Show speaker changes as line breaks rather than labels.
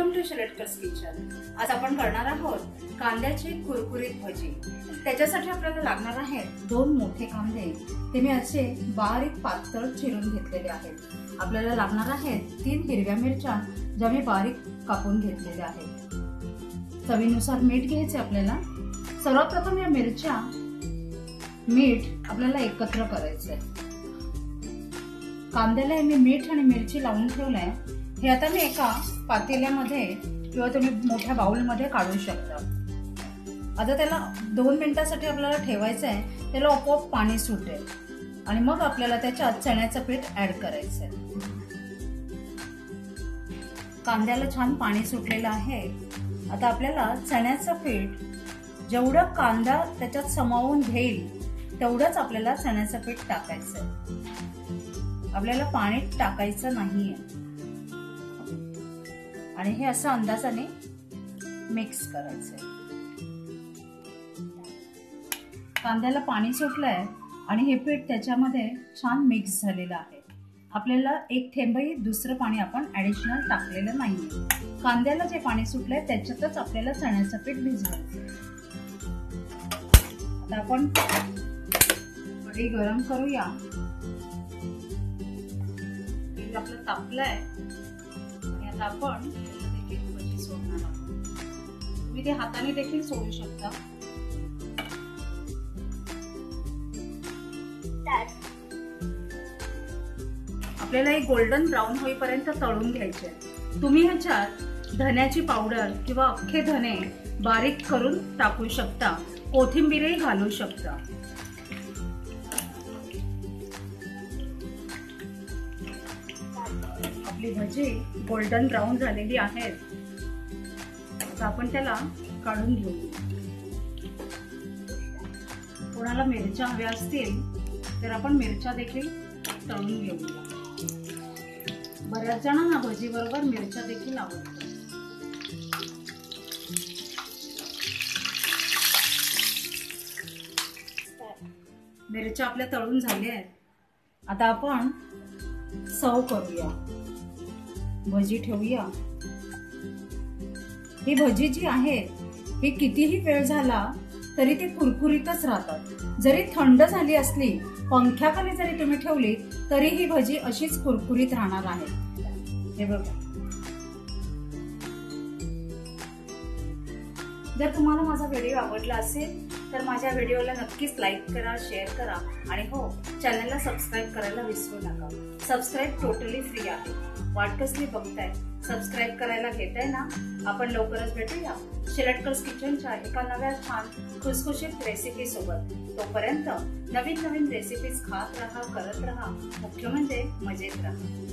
Welcome to शिलेटकर्स kitchen आज आपण करणार आहोत कांद्याची कुरकुरीत भजी. त्याच्यासाठी आपल्याला लागणार आहेत दोन मोठे कांदे. ते मी असे बारीक पातळ चिरून घेतलेले आहेत. आपल्याला लागणार आहेत तीन हिरव्या मिरच्या ज्या मी बारीक कापून घेतलेल्या आहेत. चवीनुसार मीठ घ्यायचे आपल्याला. सर्वप्रथम या मिरच्या मीठ आपल्याला एकत्र करायचंय. कांद्याला मी मीठ आणि मिरची लावून ठेवलंय. हे आता मी एका पातेल्यामध्ये किंवा तुम्ही मोठ्या बाउलमध्ये काढू शकता. आता त्याला दोन मिनिटासाठी आपल्याला ठेवायचं आहे त्याला आपोआप पाणी सुटेल. आणि मग आपल्याला त्याच्यात चण्याचं पीठ ऍड करायचं आहे कांद्याला छान पाणी सुटलेलं आहे. आता आपल्याला चण्याचं पीठ जेवढं कांदा त्याच्यात समावून घेईल तेवढंच आपल्याला चण्याचं पीठ टाकायचं आपल्याला पाणी टाकायचं नाहीये. आणि हे असं अंदाजाने मिक्स करायचंय. कांद्याला पाणी सुटलंय आणि हे पीठ त्याच्यामध्ये छान मिक्स झालेलं आहे. आपल्याला एक थेंबही दुसरं पाणी आपण ऍडिशनल टाकलेलं नाही कांद्याला जे पाणी सुटलंय त्याच्यातच आपल्याला चण्याचं पीठ भिजवायचं आता आपण कढई गरम करूया. तेल आपलं तापलंय. आता आपण देखील भजी सोडणार आहोत तुम्ही ते हाताने देखील सोडू शकता. आपल्याला एक गोल्डन ब्राऊन होईपर्यंत तळून घ्यायचे तुम्ही ह्याच्यात धन्याची पावडर किंवा अख्खे धने बारीक करून टाकू शकता. कोथिंबीरही घालू शकता. आपली भजी गोल्डन ब्राऊन झालेली आहेत. तर आपण त्याला काढून घेऊ. कोणाला मिरच्या हव्या असतील तर आपण मिरच्या देखील तळून घेऊया बऱ्याच जणांना भजी बरोबर मिरच्या देखील आवडतात. मिरच्या आपल्या तळून झाल्या आहेत. आता आपण सर्व करूया. भजी ठेवूया. ही भजी जी आहे हे कितीही वेळ झाला तरी ती कुरकुरीतच राहतात. जरी थंड झाली असली पंख्याखाली जरी तुम्ही ठेवली तरी ही भजी अशीच कुरकुरीत राहणार आहे. हे बघा. जर तुम्हाला माझा व्हिडिओ आवडला असेल तर माझ्या व्हिडिओला नक्कीच लाईक करा शेअर करा आणि हो चॅनलला सबस्क्राईब करायला विसरू नका. सबस्क्राईब टोटली फ्री आहे. वाट कसली बघताय? सबस्क्राईब करायला घेताय ना? आपण लवकरच भेटूया. शिरटकर्स किचनच्या एका नव्या छान खुसखुशीत रेसिपी सोबत. तोपर्यंत नवीन नवीन रेसिपीज खात राहा करत राहा. मुख्य म्हणजे मजेत राहा.